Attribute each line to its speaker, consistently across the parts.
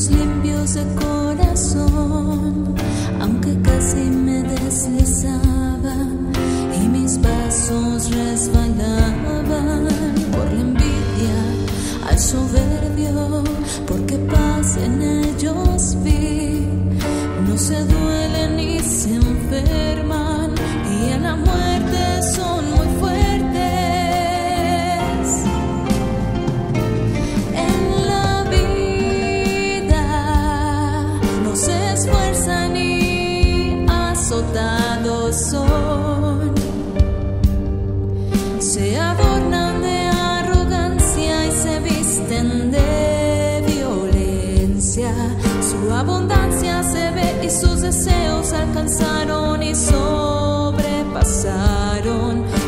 Speaker 1: somos limpios de corazón, aunque casi me deslizaba y mis pasos resbalaban por la envidia al soberbio, porque paz en ellos vi, no se duelen ni se enferman. alcanzaron y sobrepasaron.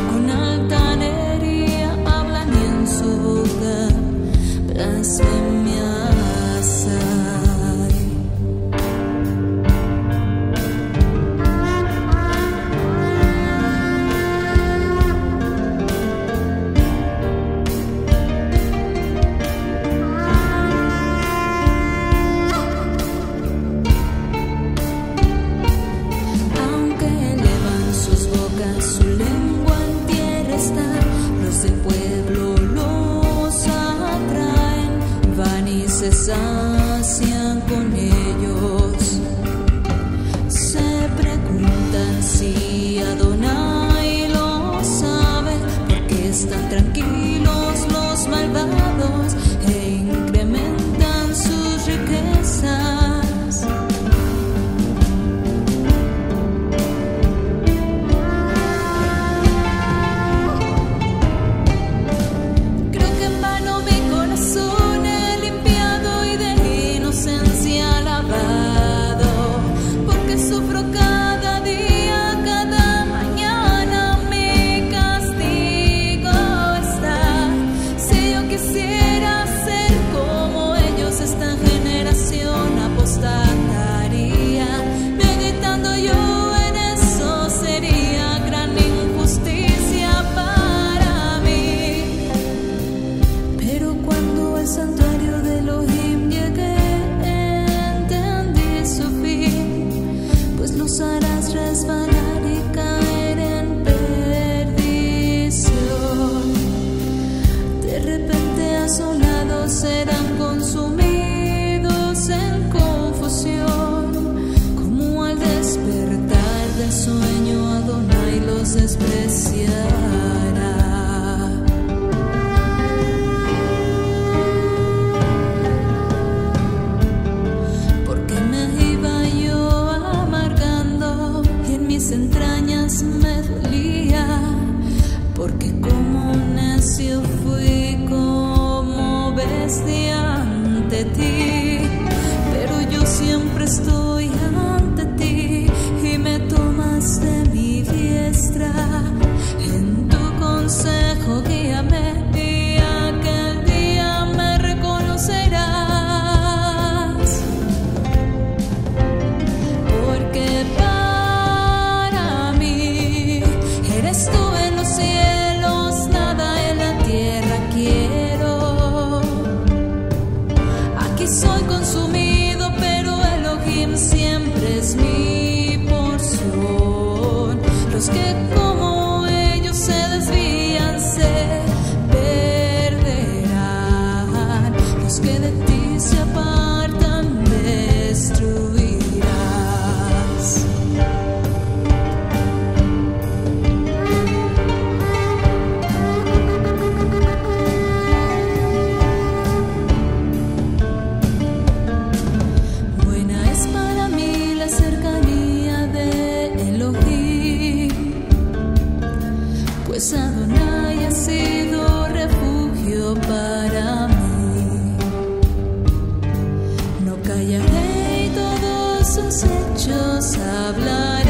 Speaker 1: Necio fui como bestia ante ti, pero yo siempre estoy ante ti y me tomas de mi diestra. hechos hablan.